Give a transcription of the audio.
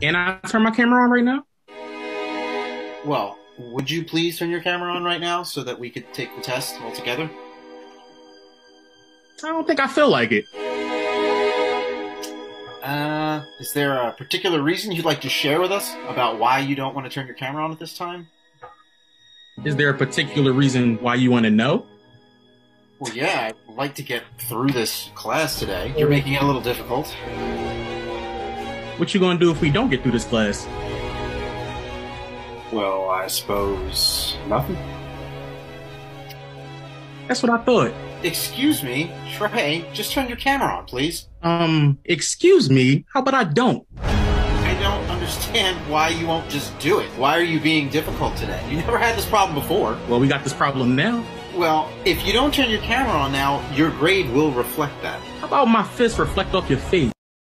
Can I turn my camera on right now? Well, would you please turn your camera on right now so that we could take the test all together? I don't think I feel like it. Uh, is there a particular reason you'd like to share with us about why you don't want to turn your camera on at this time? Is there a particular reason why you want to know? Well, yeah, I'd like to get through this class today. You're making it a little difficult. What you gonna do if we don't get through this class? Well, I suppose nothing. That's what I thought. Excuse me, Trey, just turn your camera on, please. Um, excuse me, how about I don't? I don't understand why you won't just do it. Why are you being difficult today? You never had this problem before. Well, we got this problem now. Well, if you don't turn your camera on now, your grade will reflect that. How about my fist reflect off your face?